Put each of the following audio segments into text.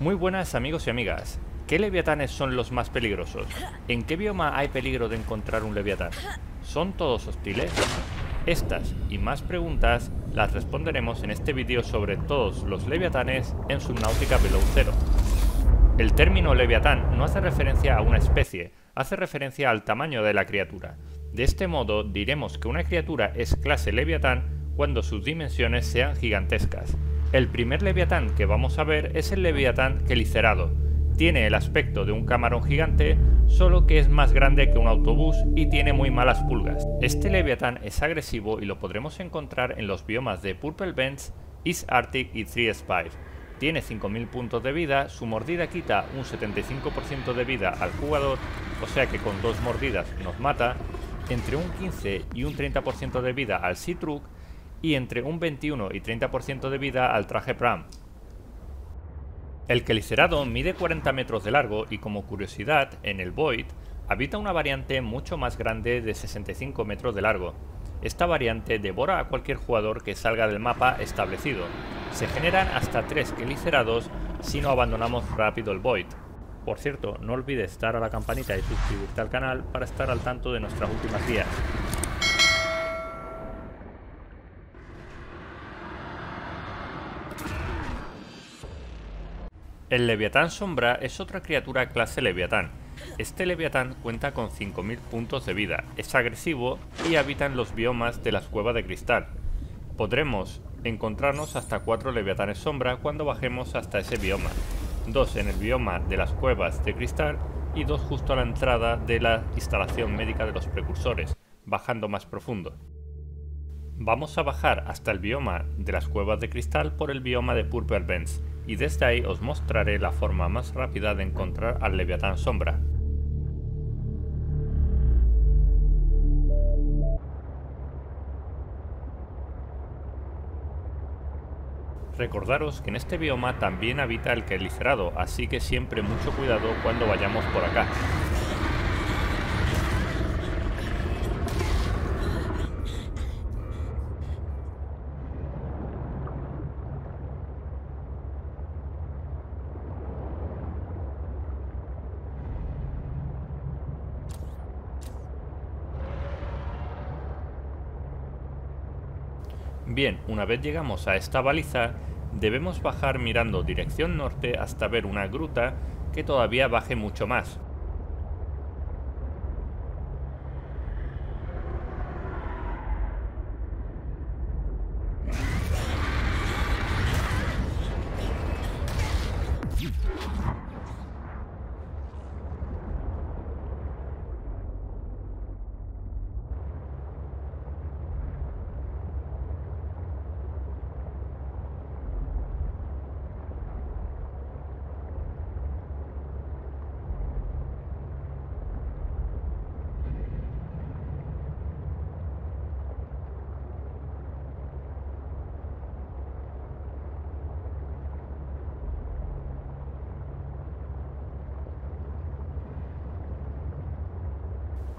Muy buenas amigos y amigas. ¿Qué leviatanes son los más peligrosos? ¿En qué bioma hay peligro de encontrar un leviatán? ¿Son todos hostiles? Estas y más preguntas las responderemos en este vídeo sobre todos los leviatanes en Subnautica Below Zero. El término leviatán no hace referencia a una especie, hace referencia al tamaño de la criatura. De este modo diremos que una criatura es clase leviatán cuando sus dimensiones sean gigantescas. El primer leviatán que vamos a ver es el leviatán quelicerado. Tiene el aspecto de un camarón gigante, solo que es más grande que un autobús y tiene muy malas pulgas. Este leviatán es agresivo y lo podremos encontrar en los biomas de Purple Bends, East Arctic y Three Spire. Tiene 5000 puntos de vida, su mordida quita un 75% de vida al jugador, o sea que con dos mordidas nos mata, entre un 15 y un 30% de vida al Citruk y entre un 21 y 30% de vida al traje Pram. El quelicerado mide 40 metros de largo y como curiosidad, en el Void habita una variante mucho más grande de 65 metros de largo. Esta variante devora a cualquier jugador que salga del mapa establecido. Se generan hasta 3 quelicerados si no abandonamos rápido el Void. Por cierto, no olvides dar a la campanita y suscribirte al canal para estar al tanto de nuestras últimas guías. El Leviatán Sombra es otra criatura clase Leviatán. Este Leviatán cuenta con 5000 puntos de vida, es agresivo y habita en los biomas de las cuevas de cristal. Podremos encontrarnos hasta 4 Leviatanes Sombra cuando bajemos hasta ese bioma, dos en el bioma de las cuevas de cristal y dos justo a la entrada de la instalación médica de los precursores, bajando más profundo. Vamos a bajar hasta el bioma de las cuevas de cristal por el bioma de Purple Bends, y desde ahí os mostraré la forma más rápida de encontrar al Leviatán Sombra. Recordaros que en este bioma también habita el quelicerado, así que siempre mucho cuidado cuando vayamos por acá. Bien, una vez llegamos a esta baliza, debemos bajar mirando dirección norte hasta ver una gruta que todavía baje mucho más.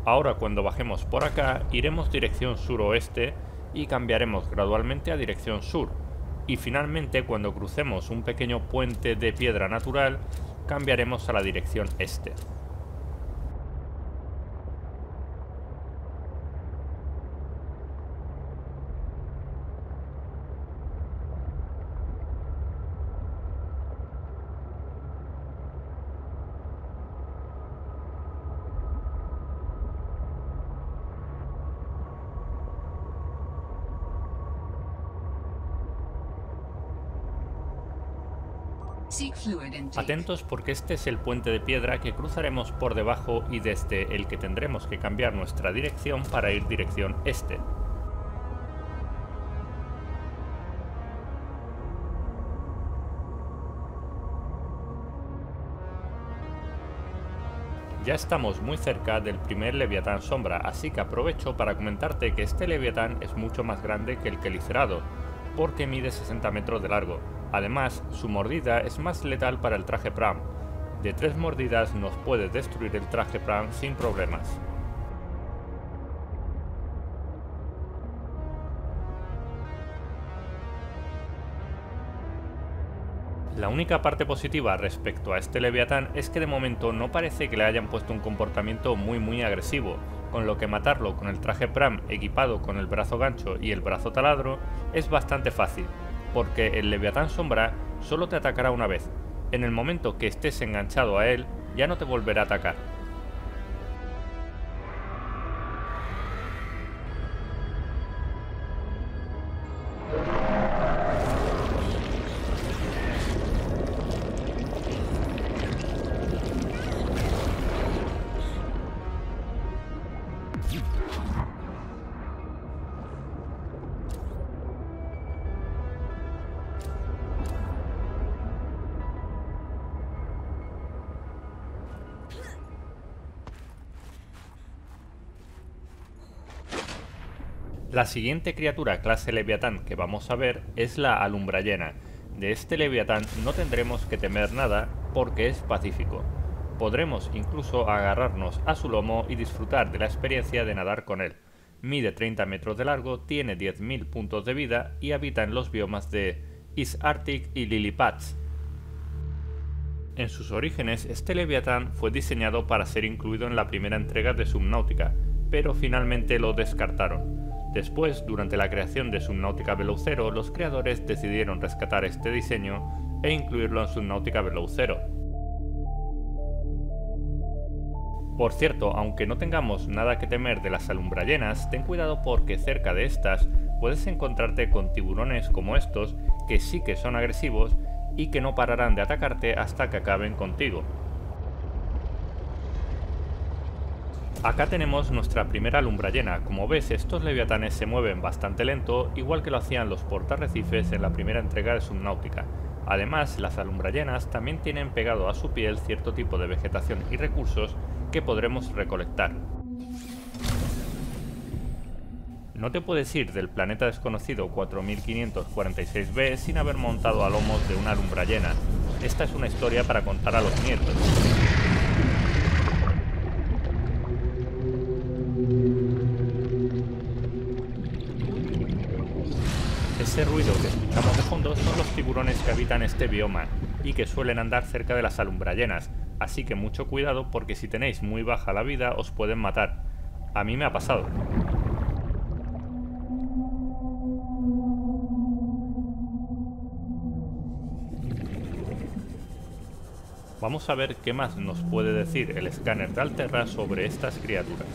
Ahora cuando bajemos por acá iremos dirección suroeste y cambiaremos gradualmente a dirección sur. Y finalmente cuando crucemos un pequeño puente de piedra natural cambiaremos a la dirección este. Atentos porque este es el puente de piedra que cruzaremos por debajo y desde el que tendremos que cambiar nuestra dirección para ir dirección este. Ya estamos muy cerca del primer Leviatán Sombra, así que aprovecho para comentarte que este Leviatán es mucho más grande que el Quelicerado, porque mide 60 metros de largo. Además, su mordida es más letal para el traje Pram. De tres mordidas nos puede destruir el traje Pram sin problemas. La única parte positiva respecto a este Leviatán es que de momento no parece que le hayan puesto un comportamiento muy muy agresivo, con lo que matarlo con el traje Pram equipado con el brazo gancho y el brazo taladro es bastante fácil, porque el Leviatán Sombra solo te atacará una vez. En el momento que estés enganchado a él, ya no te volverá a atacar. La siguiente criatura clase Leviatán que vamos a ver es la Alumbrayena. De este Leviatán no tendremos que temer nada porque es pacífico. Podremos incluso agarrarnos a su lomo y disfrutar de la experiencia de nadar con él. Mide 30 metros de largo, tiene 10.000 puntos de vida y habita en los biomas de East Arctic y Lillipats. En sus orígenes, este Leviatán fue diseñado para ser incluido en la primera entrega de Subnautica, pero finalmente lo descartaron. Después, durante la creación de Subnautica Below Zero, los creadores decidieron rescatar este diseño e incluirlo en Subnautica Below Zero. Por cierto, aunque no tengamos nada que temer de las alumbrallenas, ten cuidado porque cerca de estas puedes encontrarte con tiburones como estos que sí que son agresivos y que no pararán de atacarte hasta que acaben contigo. Acá tenemos nuestra primera llena. Como ves, estos leviatanes se mueven bastante lento, igual que lo hacían los portarrecifes en la primera entrega de Subnautica. Además, las alumbrallenas también tienen pegado a su piel cierto tipo de vegetación y recursos que podremos recolectar. No te puedes ir del planeta desconocido 4546b sin haber montado a lomos de una alumbrallena. Esta es una historia para contar a los nietos. Ese ruido que escuchamos de fondo son los tiburones que habitan este bioma y que suelen andar cerca de las alumbrallenas, así que mucho cuidado porque si tenéis muy baja la vida os pueden matar. A mí me ha pasado. Vamos a ver qué más nos puede decir el escáner de Alterra sobre estas criaturas.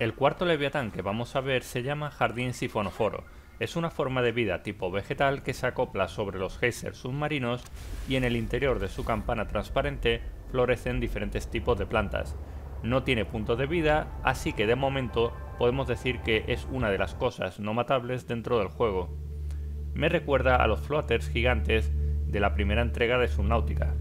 El cuarto leviatán que vamos a ver se llama jardín sifonoforo. Es una forma de vida tipo vegetal que se acopla sobre los geysers submarinos y en el interior de su campana transparente florecen diferentes tipos de plantas. No tiene punto de vida, así que de momento podemos decir que es una de las cosas no matables dentro del juego. Me recuerda a los floaters gigantes de la primera entrega de Subnautica.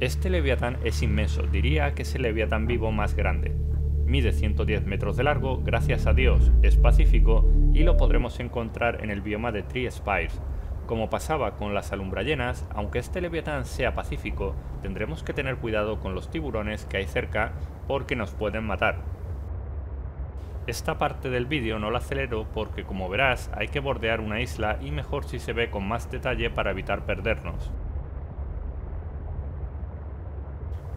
Este leviatán es inmenso, diría que es el leviatán vivo más grande mide 110 metros de largo, gracias a Dios es pacífico y lo podremos encontrar en el bioma de Tree Spires. Como pasaba con las alumbrallenas, aunque este leviatán sea pacífico, tendremos que tener cuidado con los tiburones que hay cerca porque nos pueden matar. Esta parte del vídeo no la acelero porque como verás hay que bordear una isla y mejor si se ve con más detalle para evitar perdernos.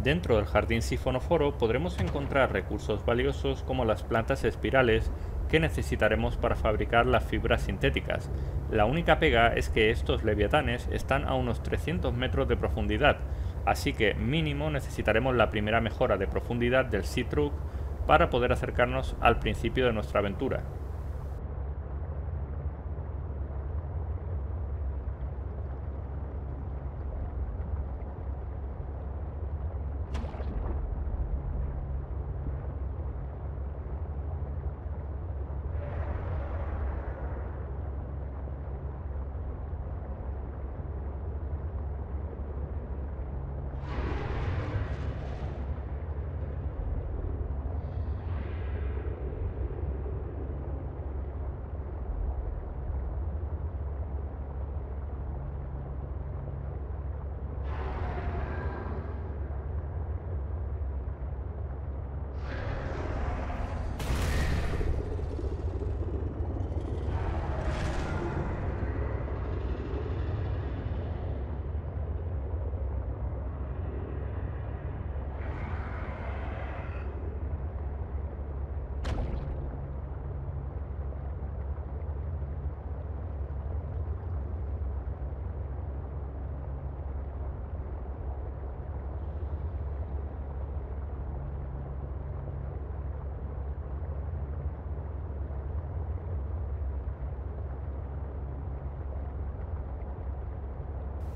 Dentro del jardín sifonoforo podremos encontrar recursos valiosos como las plantas espirales que necesitaremos para fabricar las fibras sintéticas. La única pega es que estos leviatanes están a unos 300 metros de profundidad, así que mínimo necesitaremos la primera mejora de profundidad del Sea Truck para poder acercarnos al principio de nuestra aventura.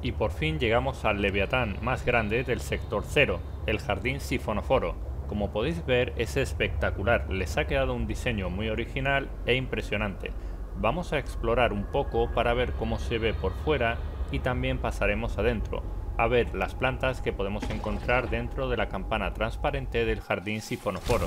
Y por fin llegamos al leviatán más grande del sector 0, el jardín sifonoforo. Como podéis ver es espectacular, les ha quedado un diseño muy original e impresionante. Vamos a explorar un poco para ver cómo se ve por fuera y también pasaremos adentro, a ver las plantas que podemos encontrar dentro de la campana transparente del jardín sifonoforo.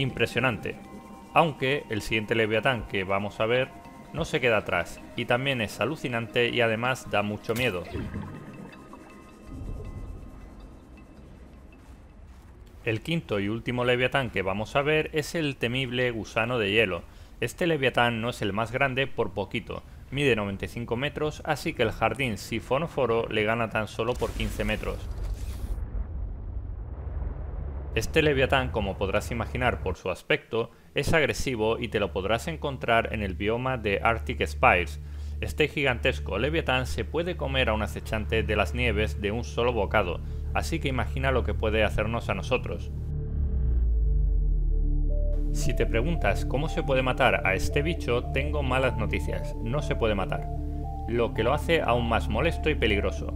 Impresionante. Aunque el siguiente Leviatán que vamos a ver no se queda atrás y también es alucinante y además da mucho miedo. El quinto y último Leviatán que vamos a ver es el temible gusano de hielo. Este Leviatán no es el más grande por poquito, mide 95 metros, así que el jardín sifonoforo le gana tan solo por 15 metros. Este leviatán, como podrás imaginar por su aspecto, es agresivo y te lo podrás encontrar en el bioma de Arctic Spires. Este gigantesco leviatán se puede comer a un acechante de las nieves de un solo bocado, así que imagina lo que puede hacernos a nosotros. Si te preguntas cómo se puede matar a este bicho, tengo malas noticias, no se puede matar, lo que lo hace aún más molesto y peligroso.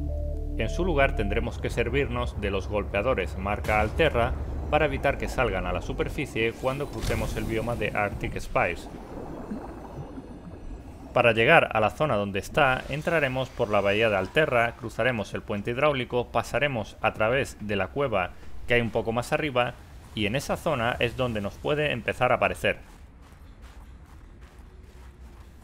En su lugar tendremos que servirnos de los golpeadores marca Alterra para evitar que salgan a la superficie cuando crucemos el bioma de Arctic Spice. Para llegar a la zona donde está, entraremos por la bahía de Alterra, cruzaremos el puente hidráulico, pasaremos a través de la cueva que hay un poco más arriba y en esa zona es donde nos puede empezar a aparecer.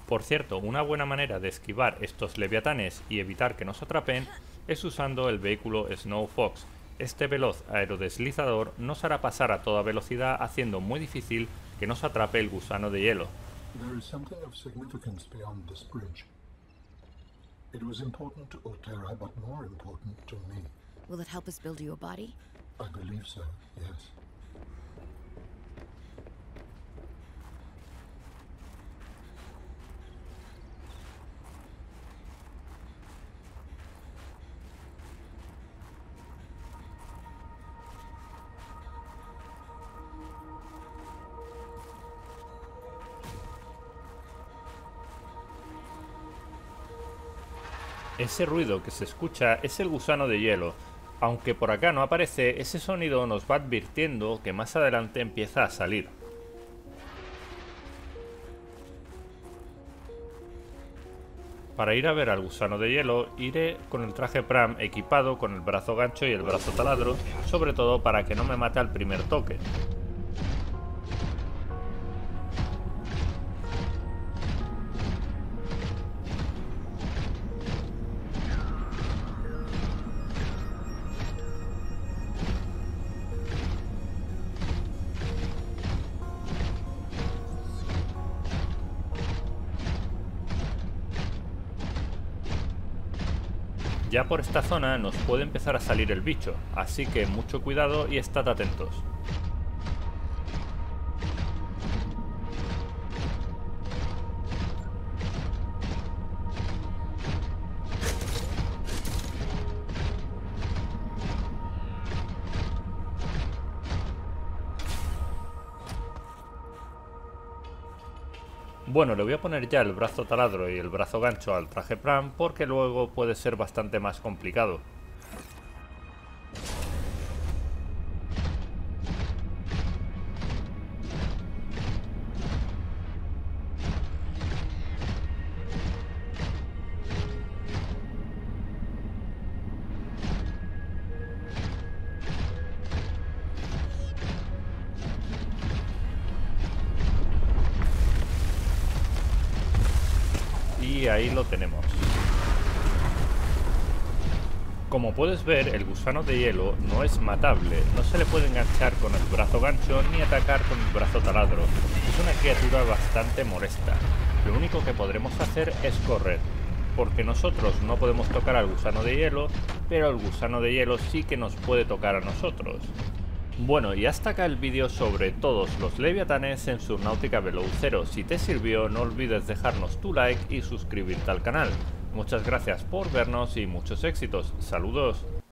Por cierto, una buena manera de esquivar estos leviatanes y evitar que nos atrapen es usando el vehículo Snow Fox. Este veloz aerodeslizador nos hará pasar a toda velocidad haciendo muy difícil que nos atrape el gusano de hielo. There is something of significance beyond this bridge. It was important to Otera, but more important to me. Will it help us build you a body? I believe so, yes. Ese ruido que se escucha es el gusano de hielo. Aunque por acá no aparece, ese sonido nos va advirtiendo que más adelante empieza a salir. Para ir a ver al gusano de hielo, iré con el traje Pram equipado con el brazo gancho y el brazo taladro, sobre todo para que no me mate al primer toque. Ya por esta zona nos puede empezar a salir el bicho, así que mucho cuidado y estad atentos. Bueno, le voy a poner ya el brazo taladro y el brazo gancho al traje Pram porque luego puede ser bastante más complicado. Como puedes ver, el gusano de hielo no es matable, no se le puede enganchar con el brazo gancho ni atacar con el brazo taladro. Es una criatura bastante molesta. Lo único que podremos hacer es correr, porque nosotros no podemos tocar al gusano de hielo, pero el gusano de hielo sí que nos puede tocar a nosotros. Bueno, y hasta acá el vídeo sobre todos los leviatanes en Subnautica Below Zero. Si te sirvió, no olvides dejarnos tu like y suscribirte al canal. Muchas gracias por vernos y muchos éxitos. Saludos.